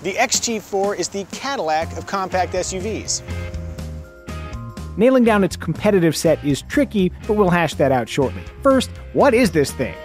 The XT4 is the Cadillac of compact SUVs. Nailing down its competitive set is tricky, but we'll hash that out shortly. First, what is this thing?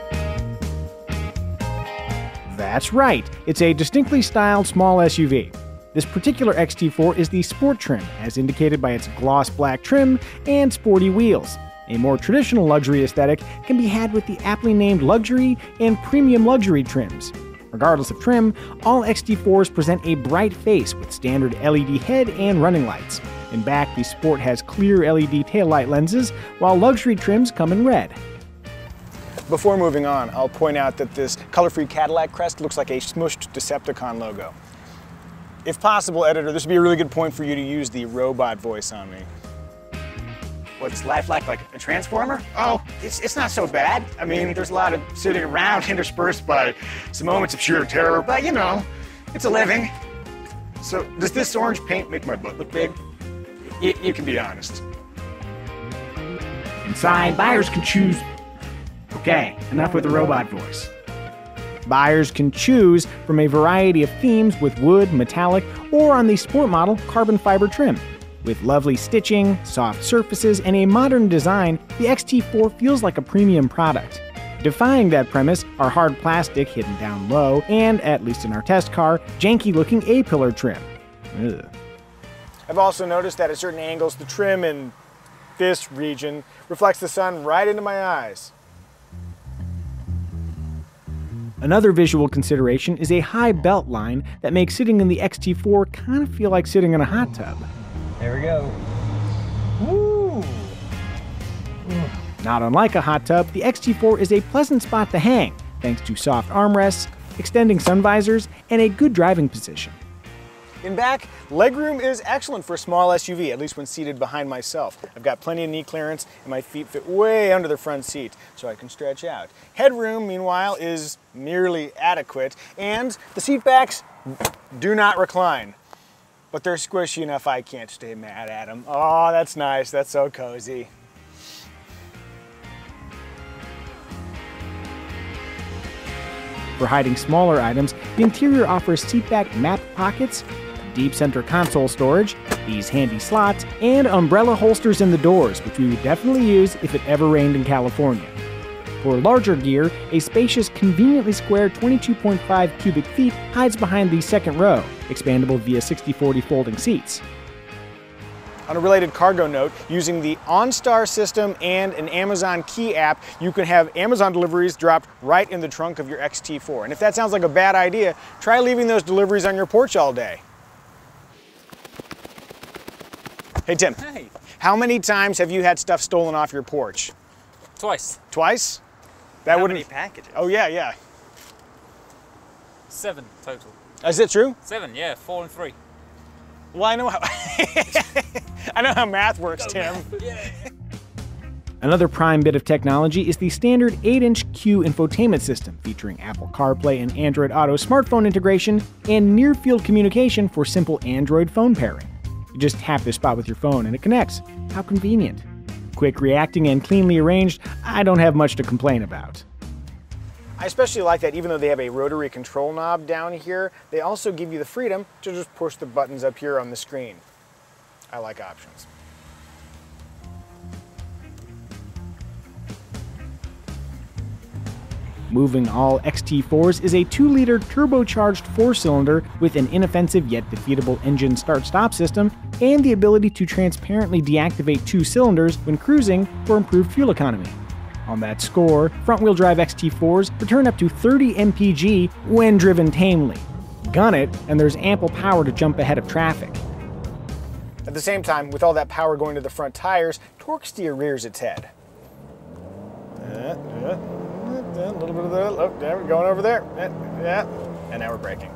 That's right, it's a distinctly styled small SUV. This particular XT4 is the sport trim, as indicated by its gloss black trim and sporty wheels. A more traditional luxury aesthetic can be had with the aptly named luxury and premium luxury trims. Regardless of trim, all XT4s present a bright face with standard LED head and running lights. In back, the Sport has clear LED taillight lenses, while luxury trims come in red. Before moving on, I'll point out that this color-free Cadillac crest looks like a smushed Decepticon logo. If possible, editor, this would be a really good point for you to use the robot voice on me. What's life like, like a transformer? Oh, it's, it's not so bad. I mean, there's a lot of sitting around interspersed by some moments of sheer terror, but you know, it's a living. So, does this orange paint make my butt look big? Y you can be honest. Inside, buyers can choose. Okay, enough with the robot voice. Buyers can choose from a variety of themes with wood, metallic, or on the sport model, carbon fiber trim. With lovely stitching, soft surfaces, and a modern design, the XT4 feels like a premium product. Defying that premise are hard plastic hidden down low, and, at least in our test car, janky looking A pillar trim. Ugh. I've also noticed that at certain angles, the trim in this region reflects the sun right into my eyes. Another visual consideration is a high belt line that makes sitting in the XT4 kind of feel like sitting in a hot tub. There we go. Woo! Not unlike a hot tub, the XT4 is a pleasant spot to hang, thanks to soft armrests, extending sun visors, and a good driving position. In back, legroom is excellent for a small SUV, at least when seated behind myself. I've got plenty of knee clearance and my feet fit way under the front seat, so I can stretch out. Headroom, meanwhile, is merely adequate, and the seat backs do not recline but they're squishy enough I can't stay mad at them. Oh, that's nice. That's so cozy. For hiding smaller items, the interior offers seatback map pockets, deep center console storage, these handy slots, and umbrella holsters in the doors, which we would definitely use if it ever rained in California. For larger gear, a spacious, conveniently square 22.5 cubic feet hides behind the second row, expandable via 60-40 folding seats. On a related cargo note, using the OnStar system and an Amazon Key app, you can have Amazon deliveries dropped right in the trunk of your XT4. And if that sounds like a bad idea, try leaving those deliveries on your porch all day. Hey Tim. Hey. How many times have you had stuff stolen off your porch? Twice. Twice? That How wouldn't. many packages? Oh yeah, yeah. Seven total. Is it true? Seven, yeah, four and three. Well, I know how. I know how math works, Tim. Another prime bit of technology is the standard 8-inch CUE infotainment system featuring Apple CarPlay and Android Auto smartphone integration and near-field communication for simple Android phone pairing. You just tap this spot with your phone and it connects. How convenient. Quick reacting and cleanly arranged, I don't have much to complain about. I especially like that even though they have a rotary control knob down here, they also give you the freedom to just push the buttons up here on the screen. I like options. Moving all XT4s is a 2 liter turbocharged 4 cylinder with an inoffensive yet defeatable engine start stop system and the ability to transparently deactivate two cylinders when cruising for improved fuel economy. On that score, front wheel drive XT4s return up to 30 mpg when driven tamely. Gun it, and there's ample power to jump ahead of traffic. At the same time, with all that power going to the front tires, torque steer rears its head. Uh, uh, a little bit of that. Oh, there, we're going over there. Yeah, and now we're braking.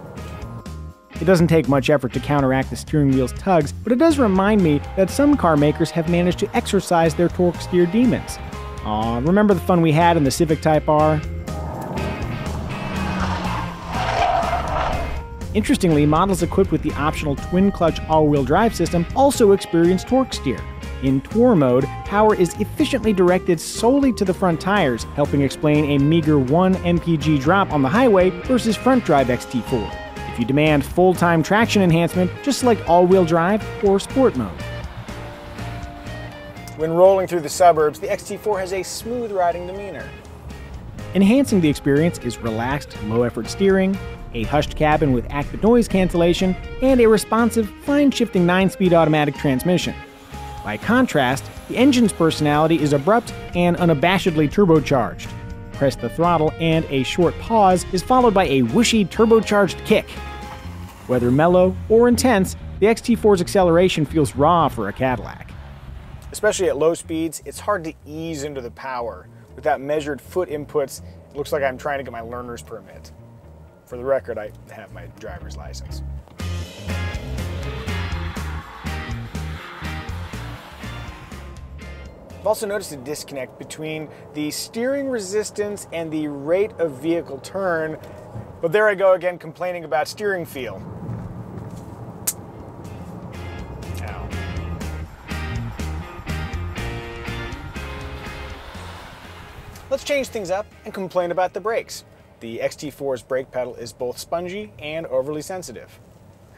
It doesn't take much effort to counteract the steering wheel's tugs, but it does remind me that some car makers have managed to exercise their torque steer demons. Aw, remember the fun we had in the Civic Type R? Interestingly, models equipped with the optional twin clutch all wheel drive system also experience torque steer. In Tour mode, power is efficiently directed solely to the front tires, helping explain a meager 1 mpg drop on the highway versus front drive XT4. If you demand full-time traction enhancement, just select all-wheel drive or sport mode. When rolling through the suburbs, the XT4 has a smooth riding demeanor. Enhancing the experience is relaxed, low-effort steering, a hushed cabin with active noise cancellation, and a responsive, fine-shifting 9-speed automatic transmission. By contrast, the engine's personality is abrupt and unabashedly turbocharged. Press the throttle and a short pause is followed by a whooshy turbocharged kick. Whether mellow or intense, the XT4's acceleration feels raw for a Cadillac. Especially at low speeds, it's hard to ease into the power. Without measured foot inputs, it looks like I'm trying to get my learner's permit. For the record, I have my driver's license. I've also noticed a disconnect between the steering resistance and the rate of vehicle turn, but there I go again complaining about steering feel. Let's change things up and complain about the brakes. The XT4's brake pedal is both spongy and overly sensitive.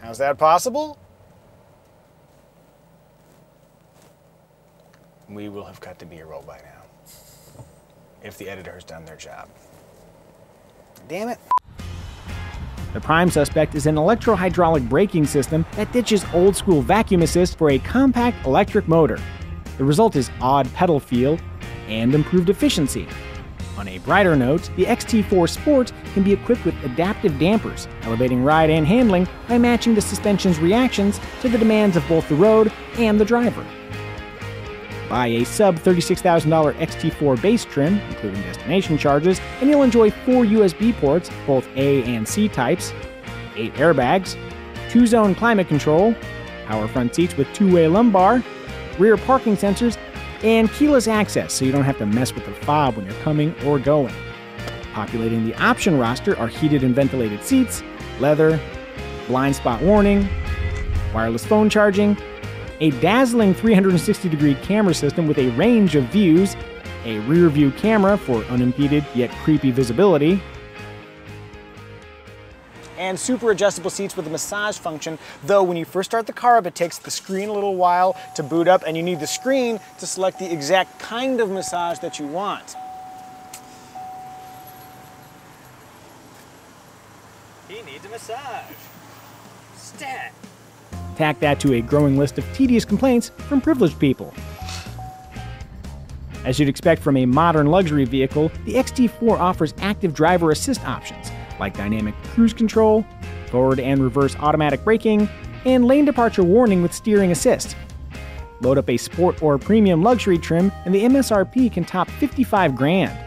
How's that possible? We will have cut the B-roll by now. If the editor has done their job. Damn it. The prime suspect is an electro-hydraulic braking system that ditches old-school vacuum assist for a compact electric motor. The result is odd pedal feel and improved efficiency. On a brighter note, the XT4 Sport can be equipped with adaptive dampers, elevating ride and handling by matching the suspension's reactions to the demands of both the road and the driver. Buy a sub $36,000 XT4 base trim, including destination charges, and you'll enjoy four USB ports, both A and C types, eight airbags, two zone climate control, power front seats with two way lumbar, rear parking sensors, and keyless access so you don't have to mess with the fob when you're coming or going. Populating the option roster are heated and ventilated seats, leather, blind spot warning, wireless phone charging, a dazzling 360 degree camera system with a range of views, a rear view camera for unimpeded yet creepy visibility, and super adjustable seats with a massage function, though when you first start the car up, it takes the screen a little while to boot up, and you need the screen to select the exact kind of massage that you want. He needs a massage. Stat. Tack that to a growing list of tedious complaints from privileged people. As you'd expect from a modern luxury vehicle, the XT4 offers active driver assist options like dynamic cruise control, forward and reverse automatic braking, and lane departure warning with steering assist. Load up a sport or premium luxury trim, and the MSRP can top 55 grand.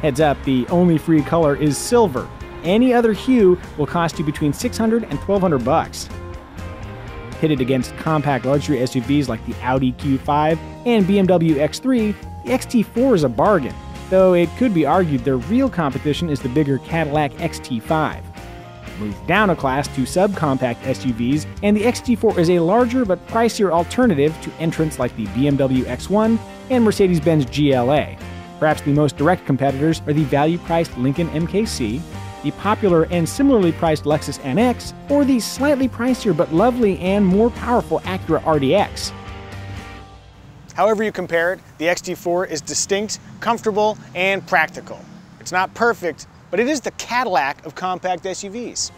Heads up, the only free color is silver. Any other hue will cost you between 600 and 1200 bucks. Pitted against compact luxury SUVs like the Audi Q5 and BMW X3, the XT4 is a bargain, though it could be argued their real competition is the bigger Cadillac XT5. Move down a class to subcompact SUVs, and the XT4 is a larger but pricier alternative to entrants like the BMW X1 and Mercedes Benz GLA. Perhaps the most direct competitors are the value priced Lincoln MKC, the popular and similarly priced Lexus NX, or the slightly pricier but lovely and more powerful Acura RDX. However you compare it, the XT4 is distinct, comfortable, and practical. It's not perfect, but it is the Cadillac of compact SUVs.